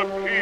Rocky.